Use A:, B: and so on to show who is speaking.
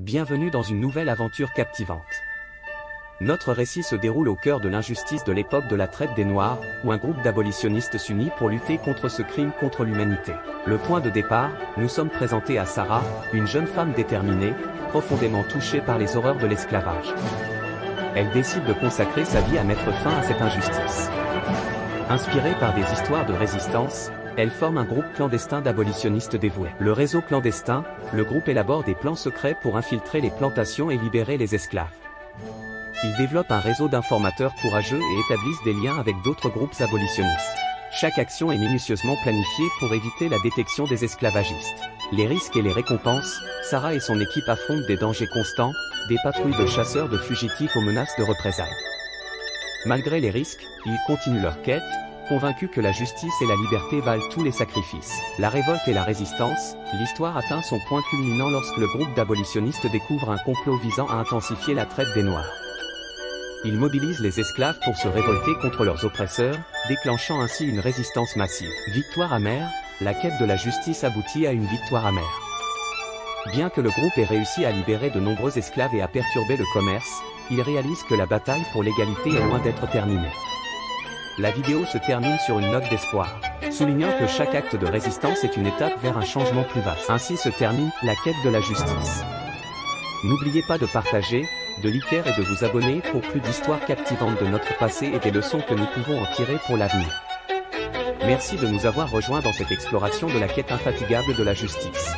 A: Bienvenue dans une nouvelle aventure captivante. Notre récit se déroule au cœur de l'injustice de l'époque de la traite des Noirs, où un groupe d'abolitionnistes s'unit pour lutter contre ce crime contre l'humanité. Le point de départ, nous sommes présentés à Sarah, une jeune femme déterminée, profondément touchée par les horreurs de l'esclavage. Elle décide de consacrer sa vie à mettre fin à cette injustice. Inspirée par des histoires de résistance, elle forme un groupe clandestin d'abolitionnistes dévoués. Le réseau clandestin, le groupe élabore des plans secrets pour infiltrer les plantations et libérer les esclaves. Ils développent un réseau d'informateurs courageux et établissent des liens avec d'autres groupes abolitionnistes. Chaque action est minutieusement planifiée pour éviter la détection des esclavagistes. Les risques et les récompenses, Sarah et son équipe affrontent des dangers constants, des patrouilles de chasseurs de fugitifs aux menaces de représailles. Malgré les risques, ils continuent leur quête, convaincus que la justice et la liberté valent tous les sacrifices. La révolte et la résistance, l'histoire atteint son point culminant lorsque le groupe d'abolitionnistes découvre un complot visant à intensifier la traite des Noirs. Ils mobilisent les esclaves pour se révolter contre leurs oppresseurs, déclenchant ainsi une résistance massive. Victoire amère, la quête de la justice aboutit à une victoire amère. Bien que le groupe ait réussi à libérer de nombreux esclaves et à perturber le commerce, il réalise que la bataille pour l'égalité est loin d'être terminée. La vidéo se termine sur une note d'espoir, soulignant que chaque acte de résistance est une étape vers un changement plus vaste. Ainsi se termine la quête de la justice. N'oubliez pas de partager, de liker et de vous abonner pour plus d'histoires captivantes de notre passé et des leçons que nous pouvons en tirer pour l'avenir. Merci de nous avoir rejoints dans cette exploration de la quête infatigable de la justice.